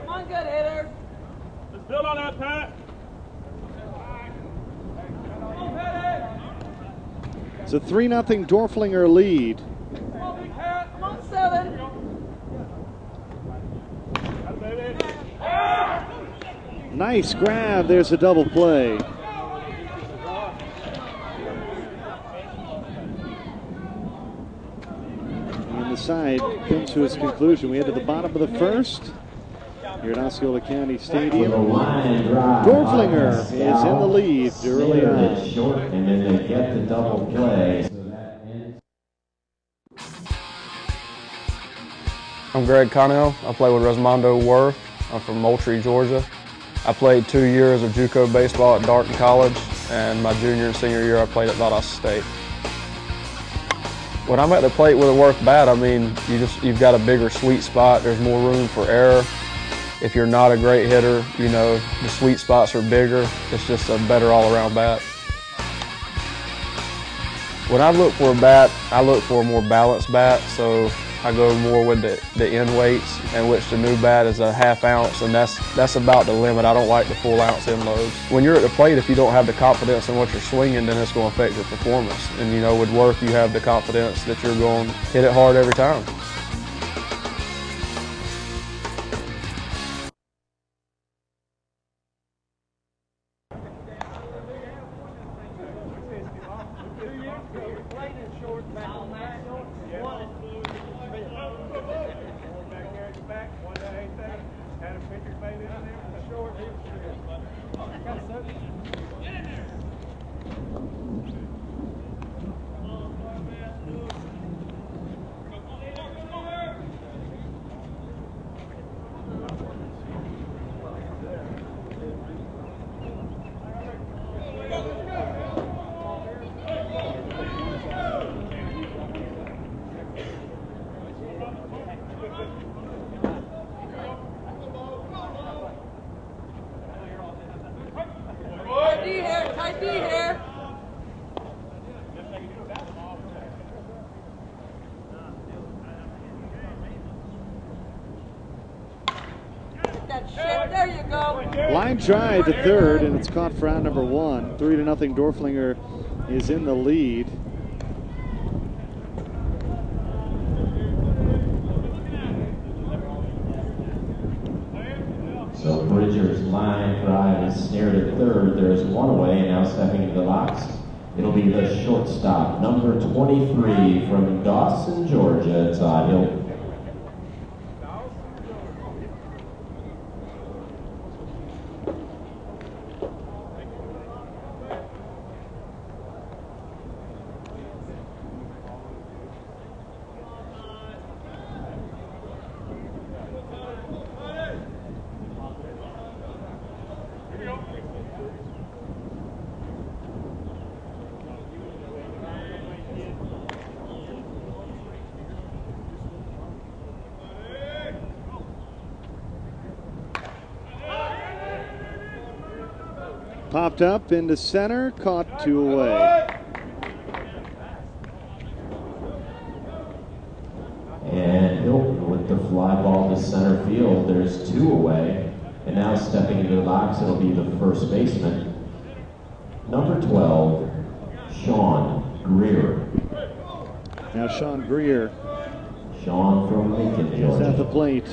Come on, good hitter. Let's build on that, Pat. It's a 3 0 Doerflinger lead. Come on, seven. Nice grab. There's a double play. Side comes to its conclusion. We head to the bottom of the first here at Osceola County Stadium. Doerflinger is in the lead early on. Short, and then they get the double play. I'm Greg Connell. I play with Resmondo Worth. I'm from Moultrie, Georgia. I played two years of JUCO baseball at Darton College, and my junior and senior year I played at Valdosta State. When I'm at the plate with a Worth bat, I mean, you just you've got a bigger sweet spot. There's more room for error. If you're not a great hitter, you know the sweet spots are bigger. It's just a better all-around bat. When I look for a bat, I look for a more balanced bat. So I go more with the, the end weights, in which the new bat is a half ounce, and that's that's about the limit. I don't like the full ounce end loads. When you're at the plate, if you don't have the confidence in what you're swinging, then it's going to affect your performance. And you know, with Worth, you have the confidence that you're going to hit it hard every time. There you go. Line drive to third, and it's caught for out number one. Three to nothing. Doerflinger is in the lead. So Bridger's line drive is snared at third. There's one away, and now stepping into the box. It'll be the shortstop, number 23 from Dawson, Georgia, Todd Hill. Popped up into center, caught two away. And Hilton with the fly ball to center field. There's two away. And now stepping into the box, it'll be the first baseman, number 12, Sean Greer. Now Sean Greer Sean from Lincoln, is at the plate.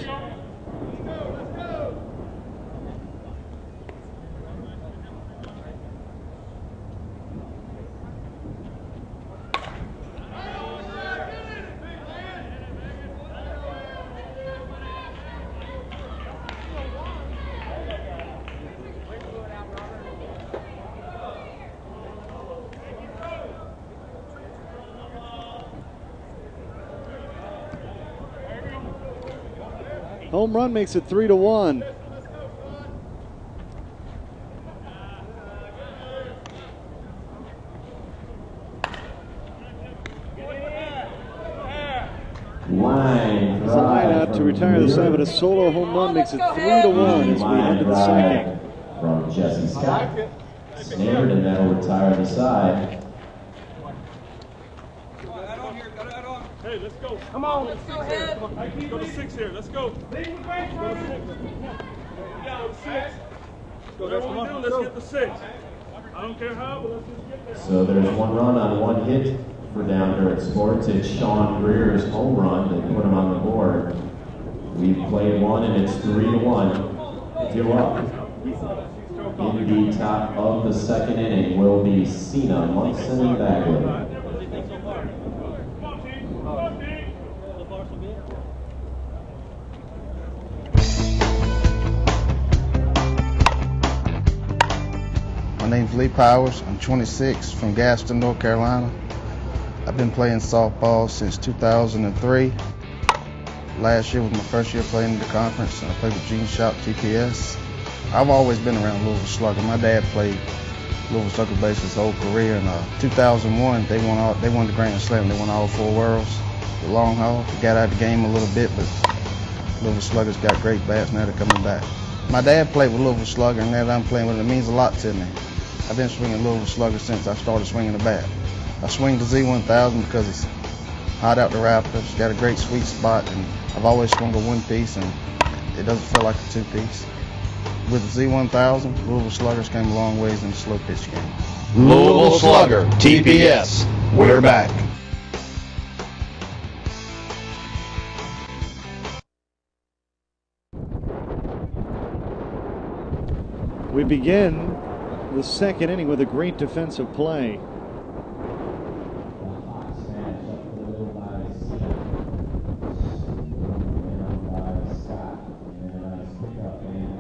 Home run makes it three to one. Line line out to retire the side, but a solo home run makes it three to one as we to the second. From Jesse Scott. Snared and that'll retire the side. Hey, let's go. Come on. Let's go ahead. Go to six here. Let's go. Go to six. Go to six. Whatever we do, let's get the six. I don't care how, but let's just get there. So there's one run on one hit for Down2Earth Sports. It's Sean Greer's home run that put him on the board. We've played one and it's three to one. Two up. In the top of the second inning will be Cena, Munson, and Bagley. Lee Powers. I'm 26 from Gaston, North Carolina. I've been playing softball since 2003. Last year was my first year playing in the conference. and I played with Gene Shop TPS. I've always been around Louisville Slugger. My dad played Louisville Slugger base his whole career. In uh, 2001, they won all, they won the Grand Slam. They won all four worlds. The long haul. Got out of the game a little bit, but Louisville Sluggers got great bats. Now they're coming back. My dad played with Louisville Slugger, and now that I'm playing with it, it means a lot to me. I've been swinging Louisville Slugger since I started swinging the bat. I swing the Z1000 because it's hot out the Raptors, got a great sweet spot, and I've always swung a one piece, and it doesn't feel like a two piece. With the Z1000, Louisville Sluggers came a long ways in the slow pitch game. Louisville Slugger, TPS. We're back. We begin the second inning with a great defensive play.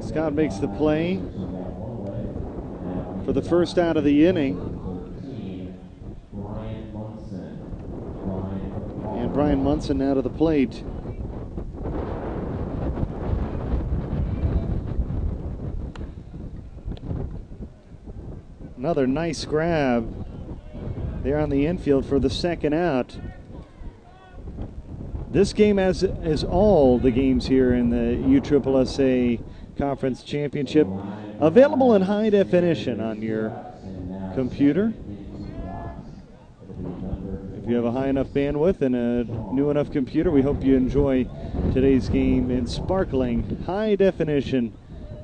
Scott makes the play for the first out of the inning. And Brian Munson now to the plate. Another nice grab there on the infield for the second out. This game, as as all the games here in the USSSA Conference Championship, available in high definition on your computer. If you have a high enough bandwidth and a new enough computer, we hope you enjoy today's game in sparkling high definition,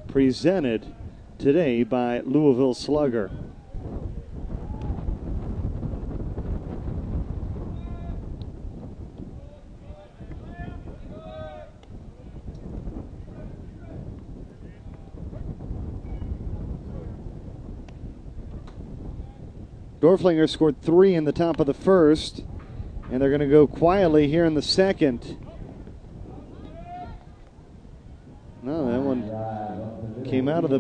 presented today by Louisville Slugger. Doerflinger scored three in the top of the first, and they're going to go quietly here in the second. No, that one came out of the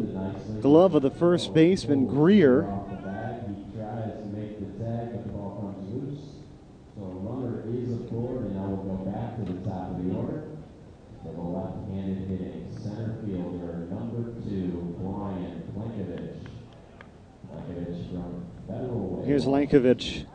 glove of the first baseman, Greer. He tries to make the tag, but the ball comes loose. So a runner is aboard, and now we'll go back to the top of the order. For the left-handed hitting center fielder, number two, Brian Plankovich. Plankovich from Federal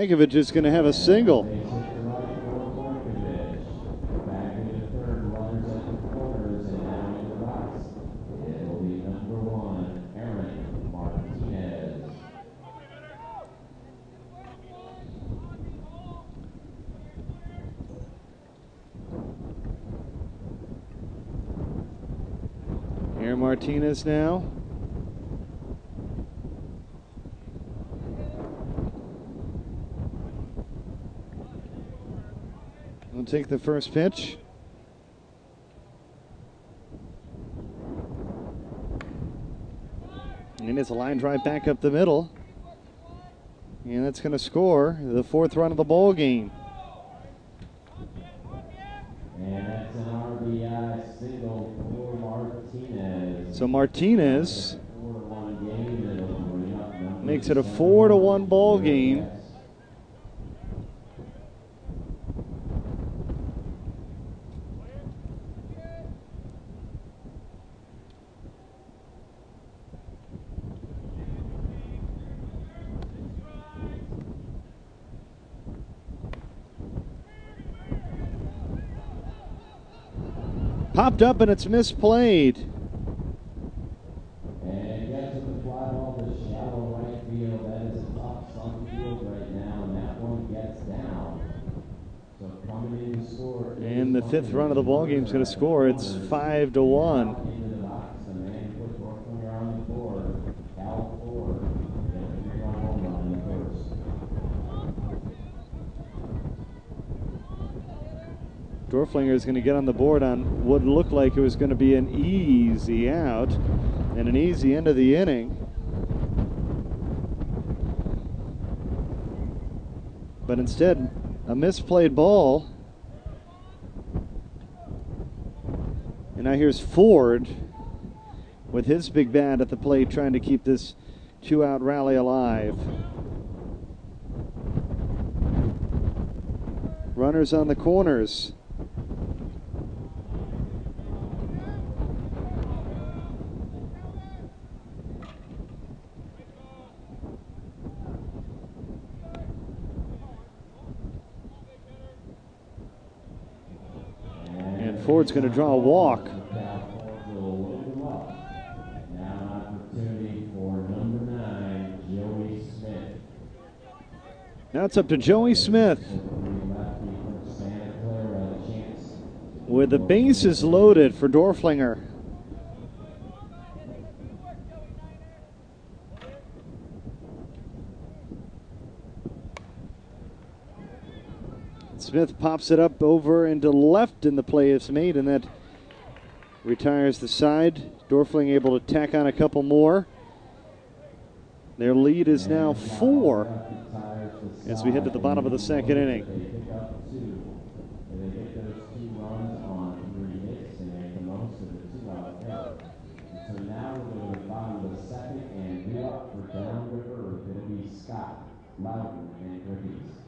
Lankovich is going to have a single. Martinez hit to right for Plankovich. Back into third, runners at the corners, and now in the box. It will be number one, Aaron Martinez. Aaron Martinez now. We'll take the first pitch. And it's a line drive back up the middle. And that's going to score the fourth run of the ball game. And that's an RBI single for Martinez. So Martinez Four to one game, and it'll bring up number makes it a four to one ball game. Popped up and it's misplayed. And gets to the fly ball to shallow right field. That is a tough field right now, and that one gets down. So coming in to score. And the fifth run of the ball game is going to score. It's five to one. Into the box, the man put Doerflinger on the board. Cal Ford, hit a three-run home run in the first. Doerflinger is going to get on the board on what looked like it was going to be an easy out and an easy end of the inning. But instead, a misplayed ball. And now here's Ford with his big bat at the plate trying to keep this two out rally alive. Runners on the corners. And Ford's going to draw a walk. Now it's up to Joey Smith with the bases loaded for Doerflinger. Smith pops it up over and to left, and the play is made, and that retires the side. Dorfling able to tack on a couple more. Their lead is now four as we head to the bottom of the second inning. They pick up two. And they get those two runs on three hits and make the most of the two out there. So now we're going to the bottom of the second and due up for downriver is going to be Scott, Loudon, and Griffiths.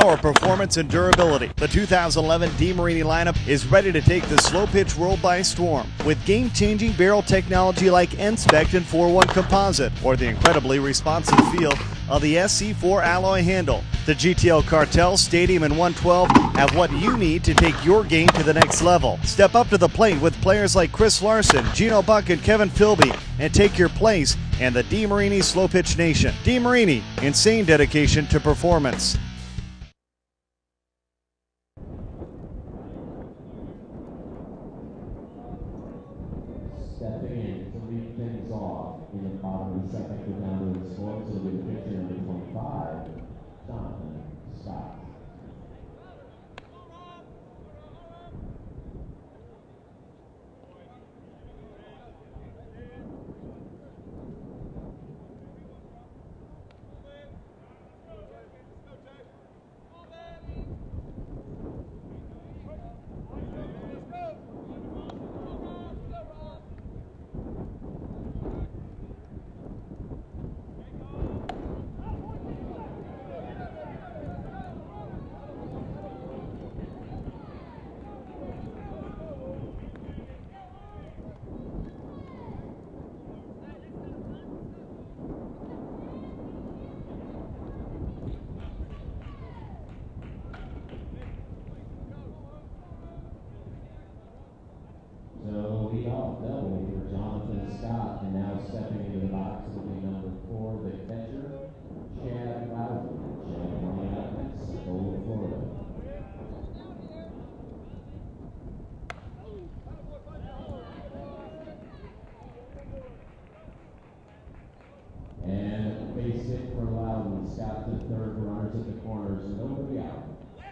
Power, performance, and durability. The 2011 DeMarini lineup is ready to take the slow pitch world by storm with game changing barrel technology like N-Spect and 4-1 composite or the incredibly responsive feel of the SC4 alloy handle. The GTL Cartel, Stadium, and 112 have what you need to take your game to the next level. Step up to the plate with players like Chris Larson, Gino Buck, and Kevin Philby and take your place in the DeMarini Slow Pitch Nation. DeMarini, insane dedication to performance.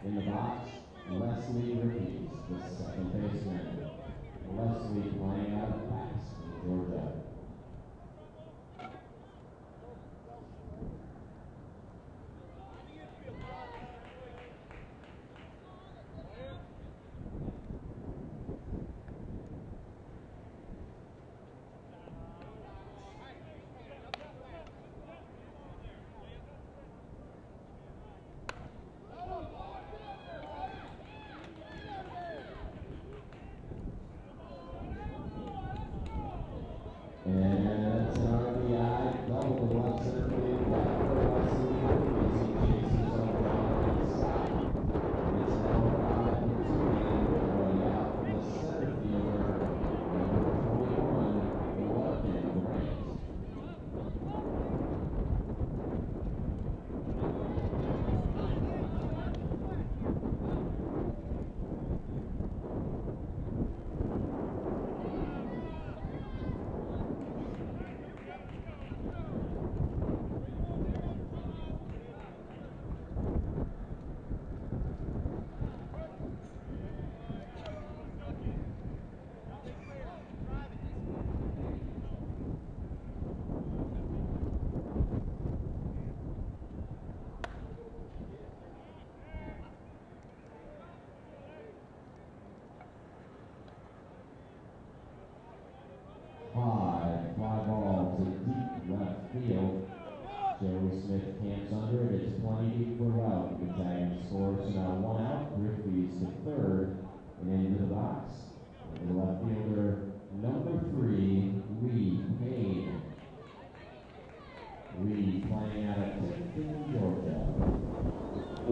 In the box,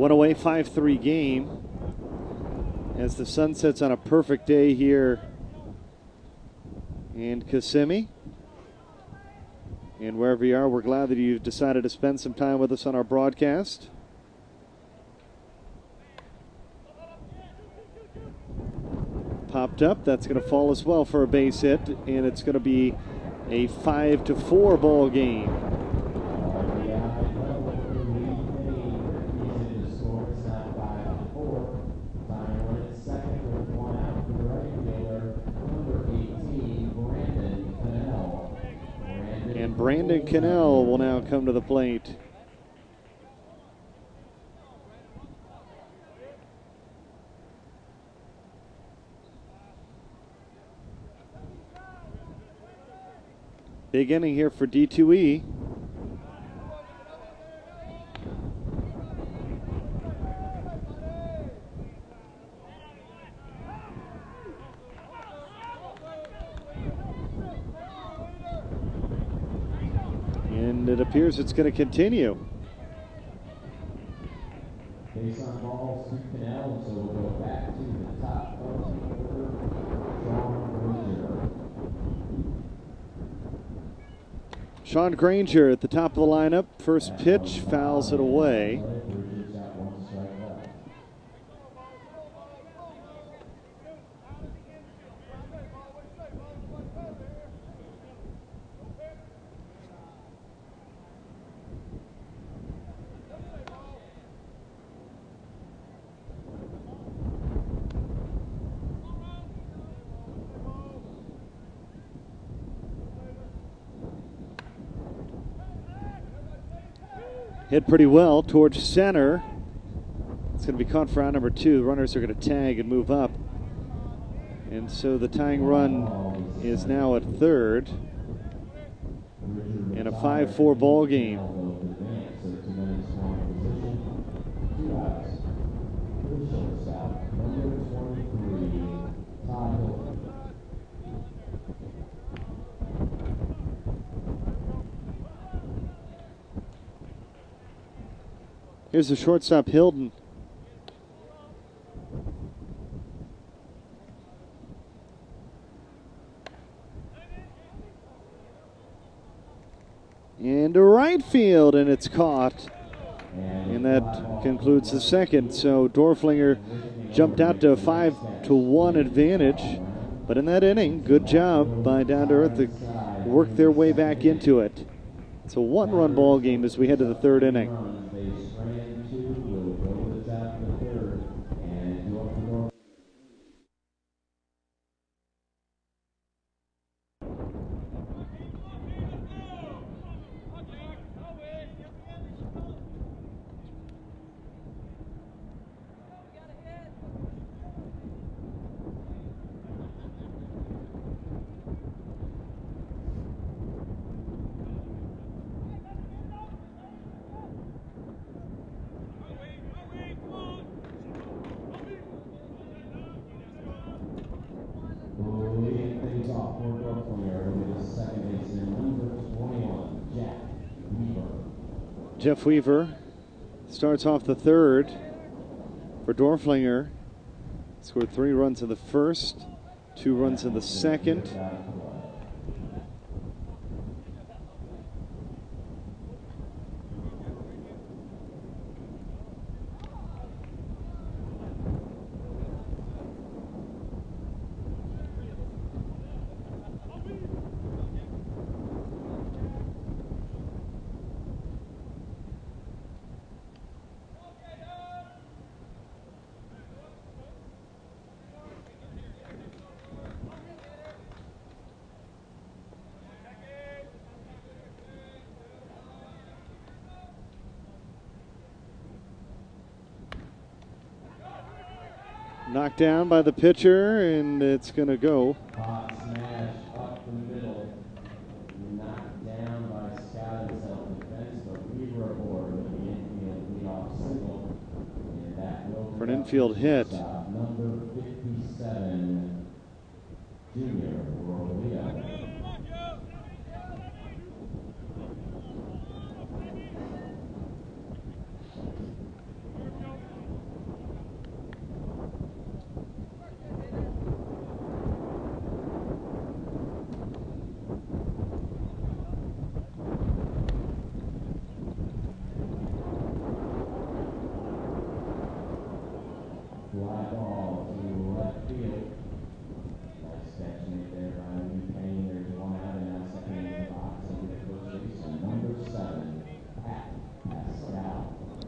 108 5 3 game as the sun sets on a perfect day here in Kissimmee. And wherever you are, we're glad that you've decided to spend some time with us on our broadcast. Popped up. That's going to fall as well for a base hit, and it's going to be a 5 to 4 ball game. And Brandon Cannell will now come to the plate. Big inning here for D2E. And it appears it's going to continue. Sean Granger at the top of the lineup. First pitch fouls it away. Hit pretty well towards center. It's going to be caught for out number two. The runners are going to tag and move up. And so the tying run is now at third. In a 5 4 ball game. Advance, so two men in scoring position. Two outs. For the shortstop, number 23, Todd Hilton. Here's the shortstop, Hilden. And to right field, and it's caught. And that concludes the second. So Doerflinger jumped out to a five to one advantage. But in that inning, good job by Down to Earth to work their way back into it. It's a one-run ball game as we head to the third inning. Runs, they ran two, will go to the top of the third, and go up the north. Leading things off for Doerflinger with his second baseman, number 21, Jack Weaver. Jeff Weaver starts off the third for Doerflinger. Scored three runs in the first, two runs in the second. Knocked down by the pitcher, and it's going to go. Hot smash up the middle, knocked down by Scott in self-defense, but Weaver aboard with the infield leadoff single. And that will For an infield hit. Stop number 57, Junior Rolio.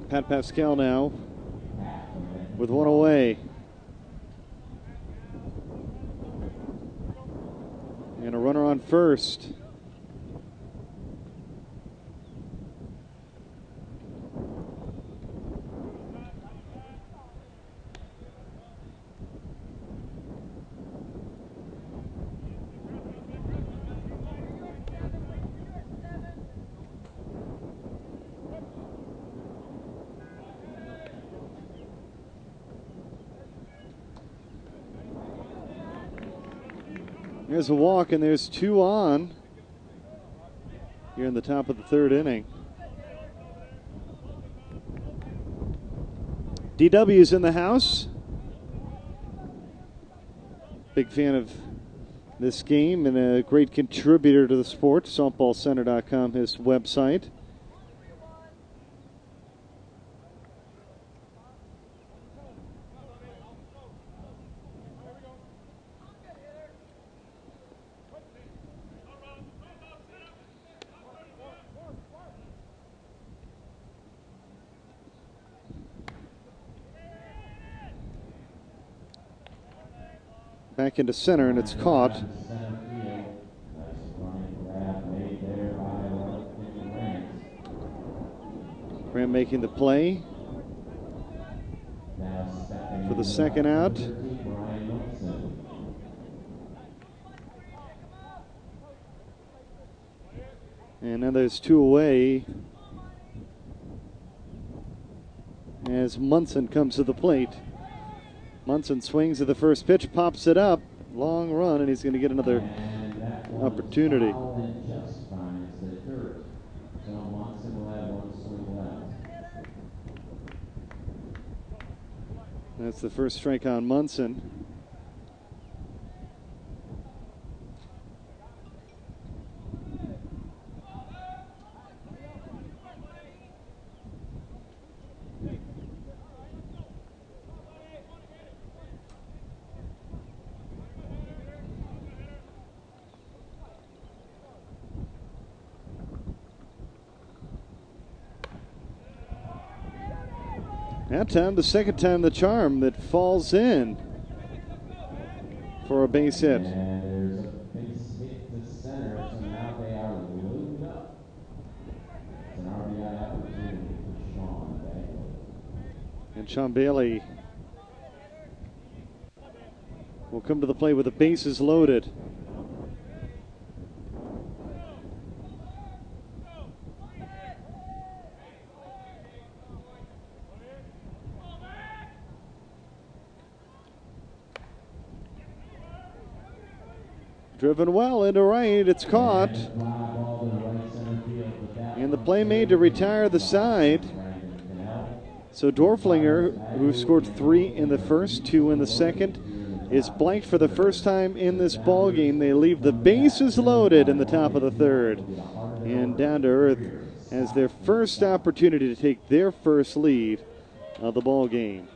Pat Pascal now with one away. And a runner on first. There's a walk, and there's two on here in the top of the third inning. DW's in the house. Big fan of this game and a great contributor to the sport. SoftballCenter.com, his website. Back into center, and it's caught. Graham making the play for the second out. And now there's two away as Munson comes to the plate. Munson swings at the first pitch, pops it up, long run, and he's going to get another opportunity. That's the first strike on Munson. That time, the second time, the charm that falls in for a base hit. And Sean Bailey will come to the plate with the bases loaded. Driven well into right. It's caught. And the play made to retire the side. So Doerflinger, who scored three in the first, two in the second, is blanked for the first time in this ball game. They leave the bases loaded in the top of the third. And down to earth as their first opportunity to take their first lead of the ball game.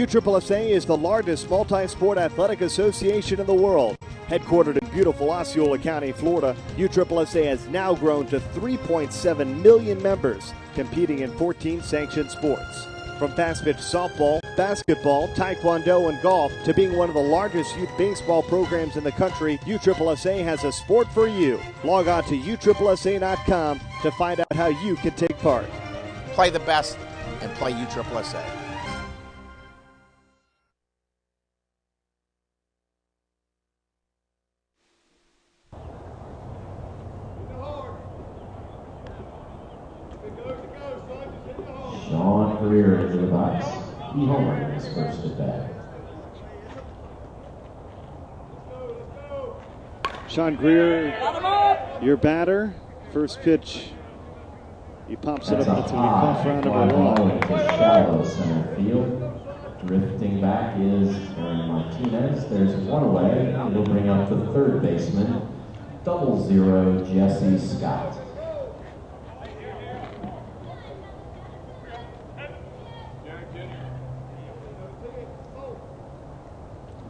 USSSA is the largest multi-sport athletic association in the world. Headquartered in beautiful Osceola County, Florida, USSSA has now grown to 3.7 million members, competing in 14 sanctioned sports. From fast pitch softball, basketball, taekwondo, and golf to being one of the largest youth baseball programs in the country, USSSA has a sport for you. Log on to USSSA.com to find out how you can take part. Play the best and play USSSA. Sean Greer into the box. He homered his first at bat. Sean Greer, your batter. First pitch. He pops it up. That's going to be caught for round Fly number ball one. shallow center field. Drifting back is Aaron Martinez. There's one away. It'll bring up the third baseman, double zero Jesse Scott.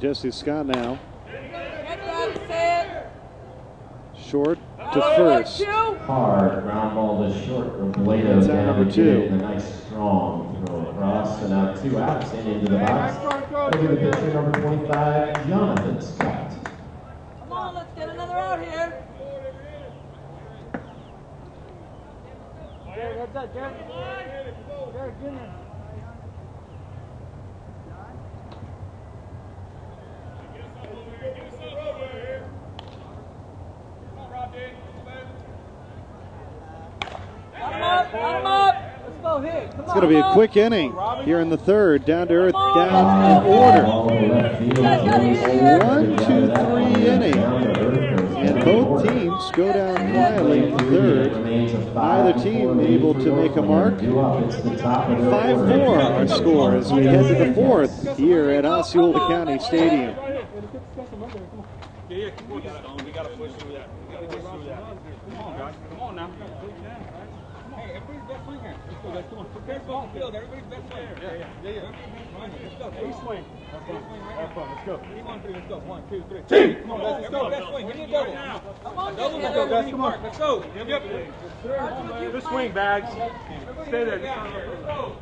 Jesse Scott now. Get that, say Short to oh, first. Hard ground ball to short from Blado down number to two. and a nice strong throw across. So now two outs and into the box. Over the pitcher number 25, Jonathan Scott. Come on, let's get another out here. That's it, Jared. Jared Jr. Got him up, got him up. Let's go hit. Come It's going to be a quick inning here in the third. Down to earth, down in order. One, two, three inning. And both teams go down quietly in the third. Neither team able to make a mark. 5-4 our score as we head to the fourth here at Osceola County Stadium. Yeah, yeah, keep working on. We gotta push through that. We gotta push through that. Come on, guys. Come on now. Hey, everybody's best swing here. Let's go, guys. Come on. Prepare for home field. Everybody's best swing. Yeah, yeah, yeah. yeah. Let's go. Hey, swing. Have fun. Have fun. Let's go. Keep on three. Let's go. One, two, three. Team. Come on, guys. Let's go. Best swing. Give me a double. Come on, Double. get Let's go, hitter. guys. Come on. Let's go. Yep. Good swing, bags. Stay there. Let's go.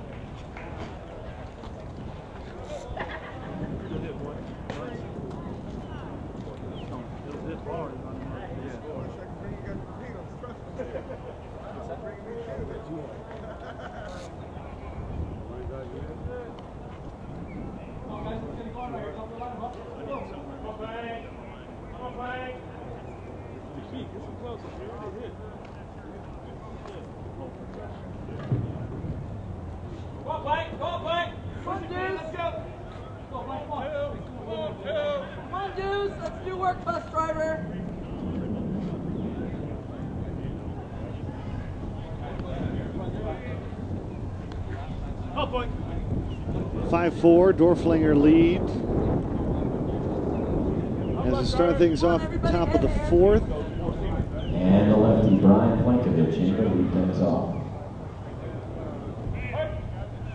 Go on, Plank. Go on, Plank. Come on, Deuce. Let's go. Come on, Come on, two. Come on, Deuce. Let's do work, bus driver. Go, Plank. 5-4, Doerflinger lead. As we start things off top of the fourth. And the lefty, Brian Plankovich, in to lead things off.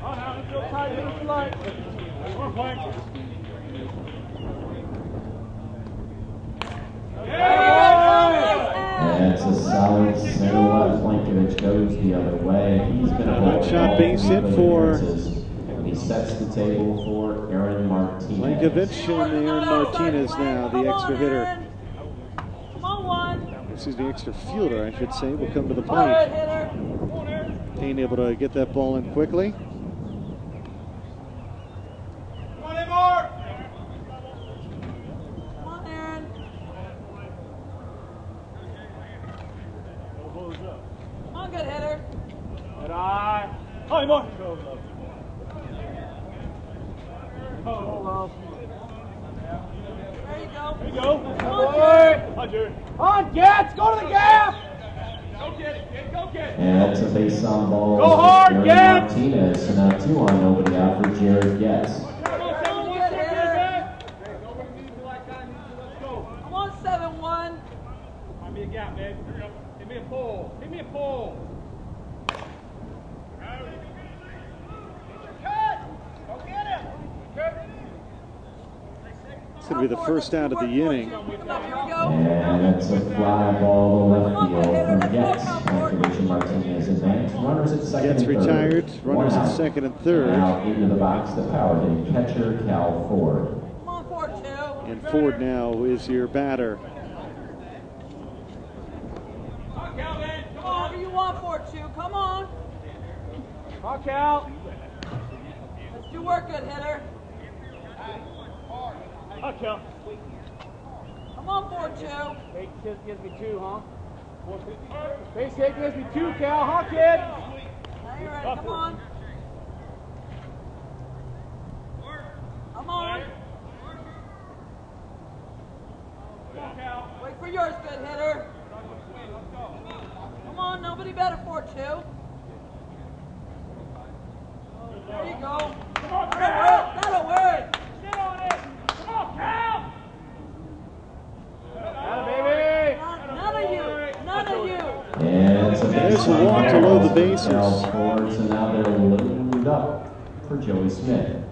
Now, let's go tight. Let's go light. Come on, Plank. And it's a solid center left. Plankovich goes the other way. He's been a shot base hit for sets the table for Aaron Martinez. Plankovich and Aaron Martinez now, the extra hitter. Come on, one. Excuse me, extra fielder, I should say, will come to the All right, plate. hitter. Payne able to get that ball in quickly. Come on, Amor. Come on, Aaron. Come on, good hitter. Good eye. Oh, Amor. Oh, There you go. There you go. Come on, Jared. Hi, Jared. On, Gets, go to the gap. Go get it, kid. Go get it. And that's a base on ball. Go hard, Aaron Getz! Martinez. So now two on, nobody out for Jared Getz. Come on, seven, Come on, one, good two, hitter. three, Nobody needs to like I need to. Let's go. Come on, seven, one. Find me a gap, man. Hurry up. Hit me a pull. Hit me a pull. It's going to be the first out of the inning. Come on, here we go. And that's a fly ball to left field from Getz. Plankovich and Martinez advance. Runners at second Gets and retired, One runners at second and third. Now into the box, the power hitting catcher, Cal Ford. Come on, four, two. And Ford now is your batter. Come Calvin. Come Come on. Whatever you want, four, two. Come on. Come Cal. Let's do work, good hitter. Hi, Cal. Come two. Base hit gives me two, huh? Base hit gives me two, Cal. Huh, kid? Now you're ready. Come on. Come on. Wait for yours, good hitter. Come on, nobody better for two. There you go. That'll work. That'll work. Get on it. Come on, Cal. Atta baby. None none of you. None of you. And it's a base There's a walk to load the bases. Ford. So now they're loaded up for Joey Smith.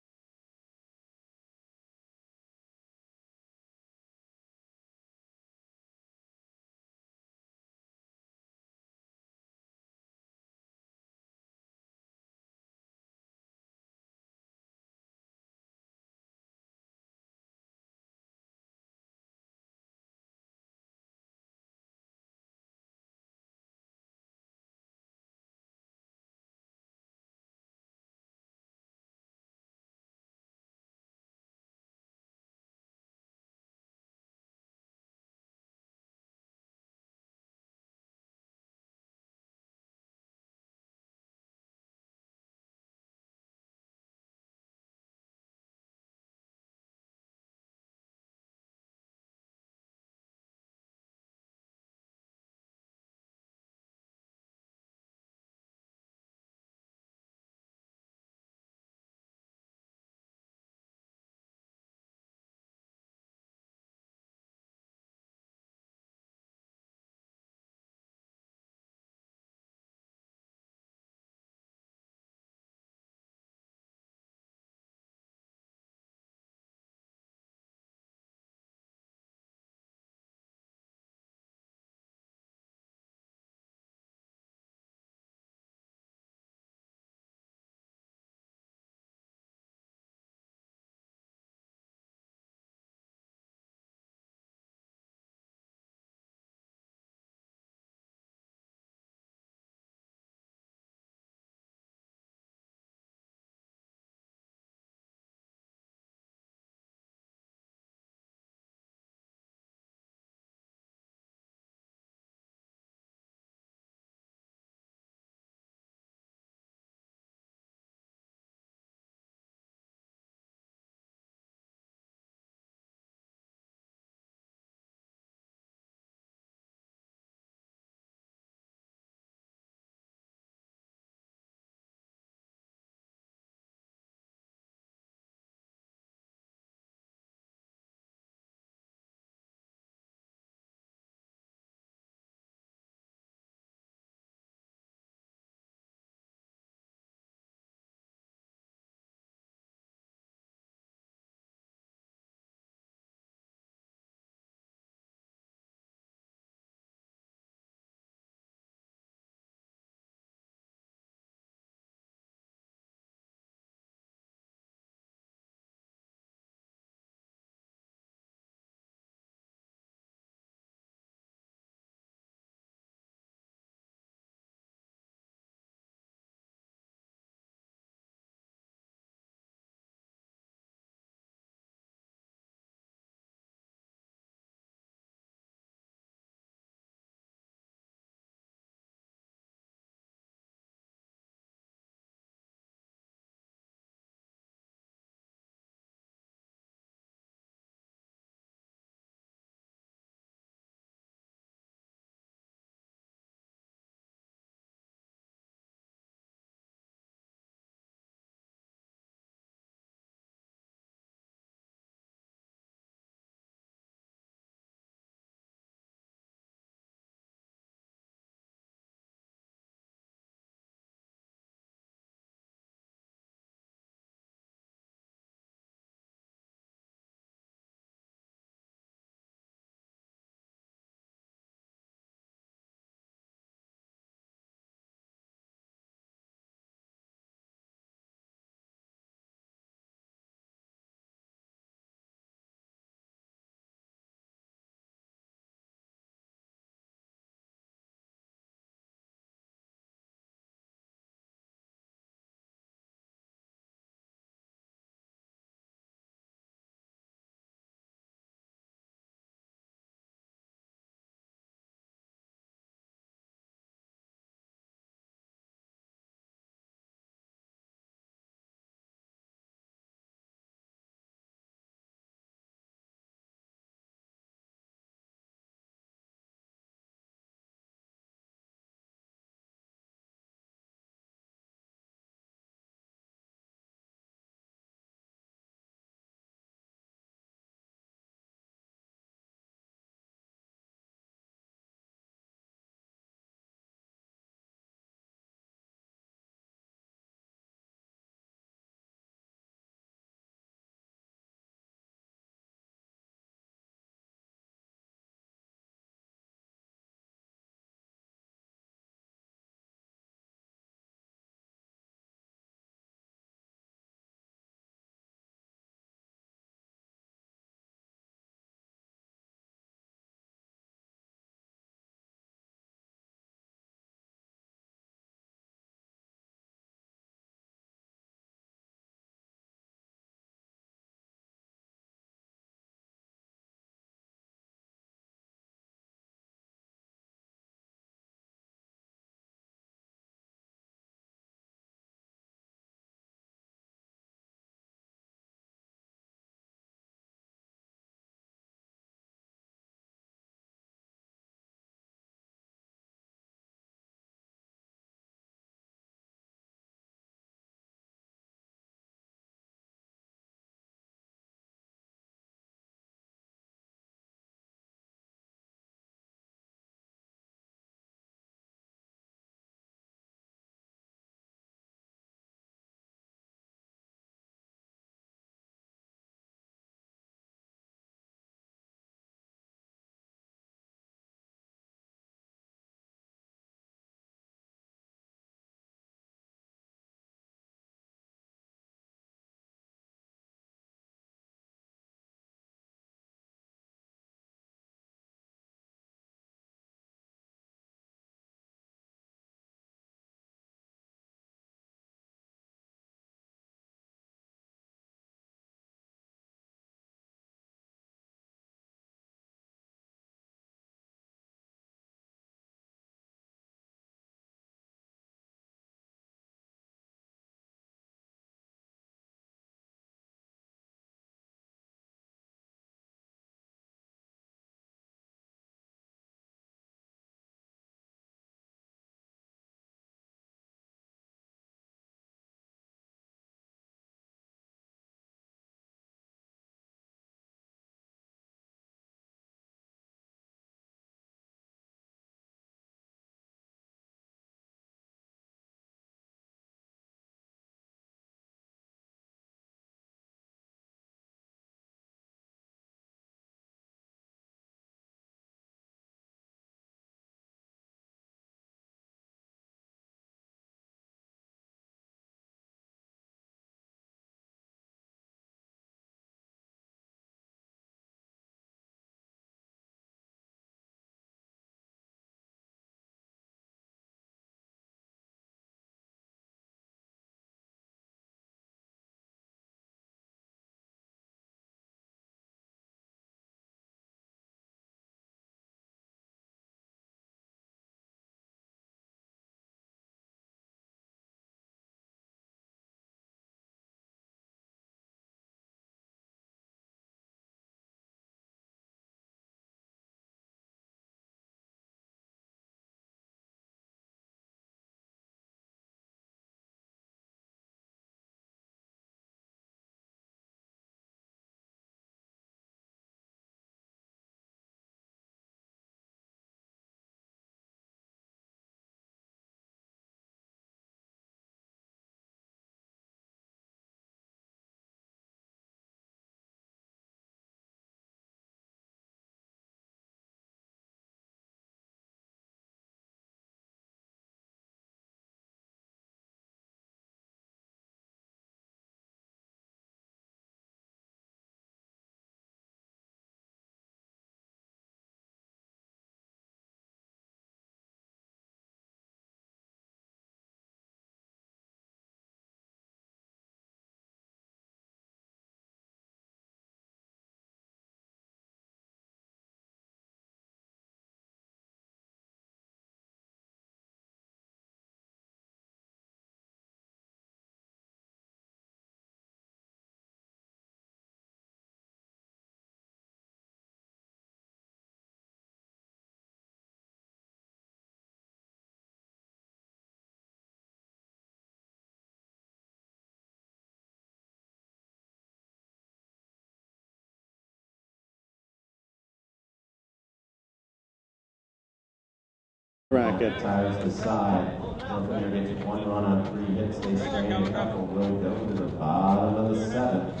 Bracket. Tires decide. Northanger gets one run on three hits. They stay. A couple will go to the bottom of the seventh.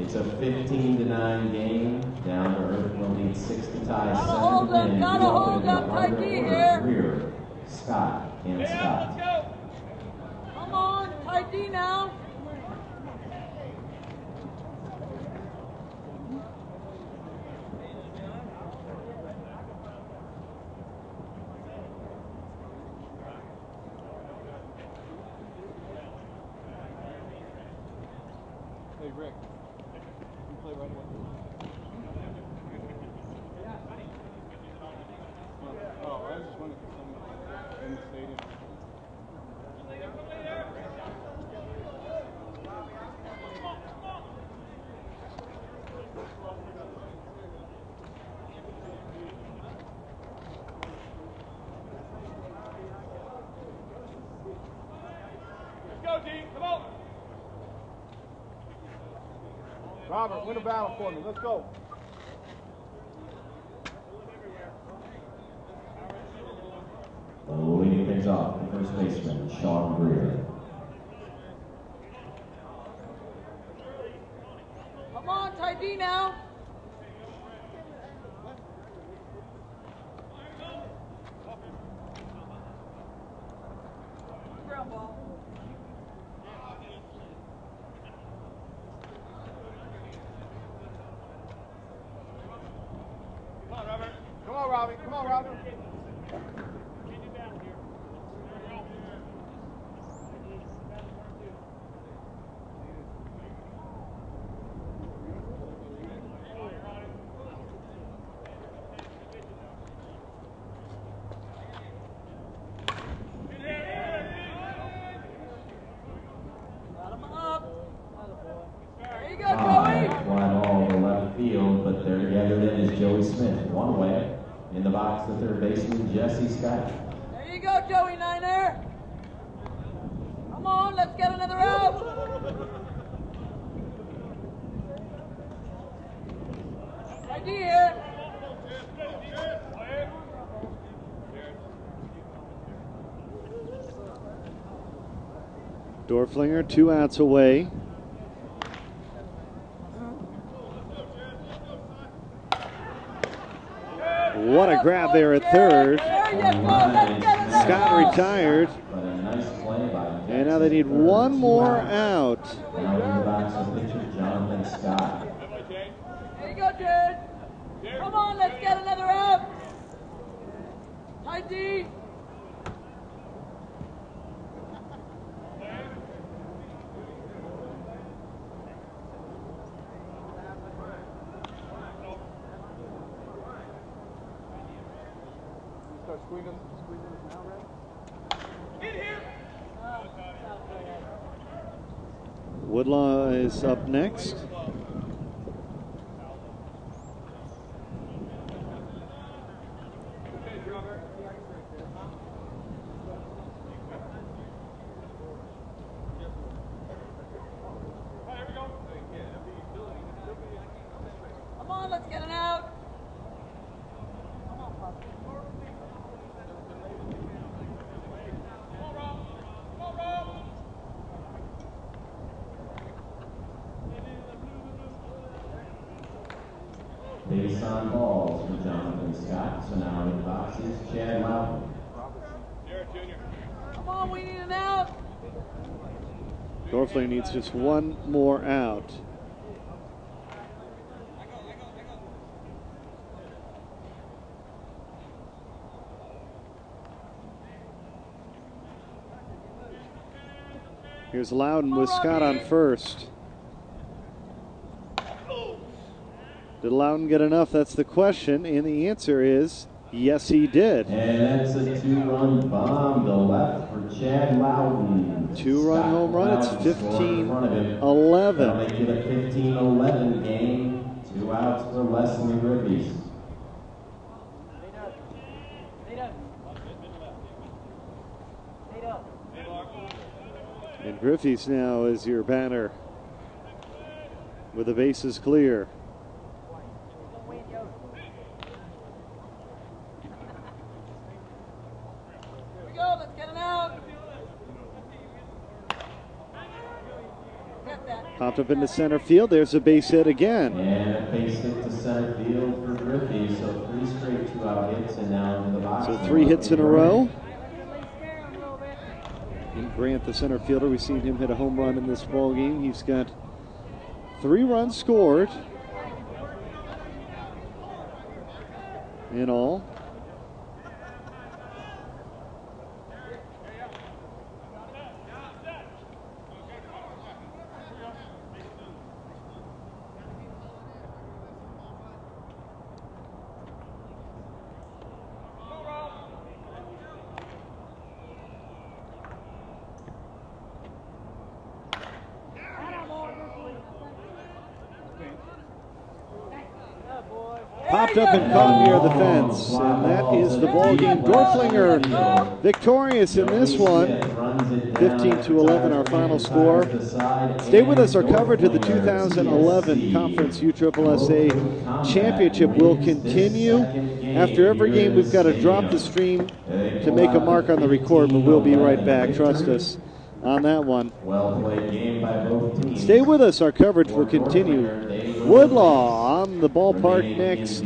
It's a 15 to 9 game. Down2Earth will need six to tie Gotta seven hold to up, gotta Two up hold in the up, tight D here. Rear. Scott and Scott. Come on, tight D now. Hey, Rick. You play right away. Oh, I was just wondering if someone in the stadium. Let's go, Dean. Come on. Robert, win the battle for me. Let's go. Leading things off, the first baseman, Sean Greer. Come on, tight D now. Ground ball. Come on, Robert. Come on, Robbie. Come on, Robbie. Got him up. There you go, High, Joey. fly ball to left field, but there gathered in is Joey Smith, one away. In the box, the third baseman, Jesse Scott. There you go, Joey Niner. Come on, let's get another out. Tight D here. Doerflinger, two outs away. There at third. Scott retired, and now they need one more out. There you go. Come on, let's get another D. Start squeezing, squeezing this now, Red. Woodlaw is up next. Come on, let's get an out. Base on balls for Jonathan Scott. So now in the box is Chad Loudon. Come on, we need an out. Doerflinger needs just one more out. Here's Loudon with Scott on first. Did Loudon get enough? That's the question, and the answer is yes, he did. And that's a two-run bomb to left for Chad Loudon. Two-run home run. It's Loudon scored in front of him. That'll 15-11. make it a 15-11 game. Two outs for Leslie Ribbies. And Griffey's now is your banner with the bases clear. Popped up into center field. There's a base hit again. And base hit to center field for Griffey, so three straight two-out hits and now into the box. So three hits in a row. And Grant, the center fielder, we've seen him hit a home run in this ball game. He's got three runs scored in all. Popped up and caught near the fence, and that is the ball game. Doerflinger victorious in this one, 15 to 11, our final score. Stay with us. Our coverage of the 2011 Conference USSSA Championship will continue. After every game, we've got to drop the stream to make a mark on the record, but we'll be right back. Trust us on that one. Well played game by both teams. Stay with us. Our coverage will continue. Woodlaw the ballpark next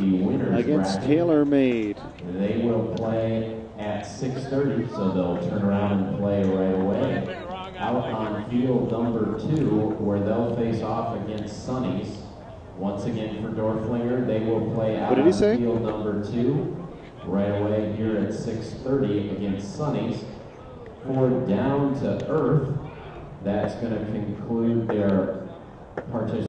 against Taylor Made. They will play at 6.30, so they'll turn around and play right away. Out on field number two, where they'll face off against Sunnies. Once again for Doerflinger, they will play out What did he on say? field number two, right away here at 6.30 against Sunnies. For Down2Earth, that's going to conclude their participation.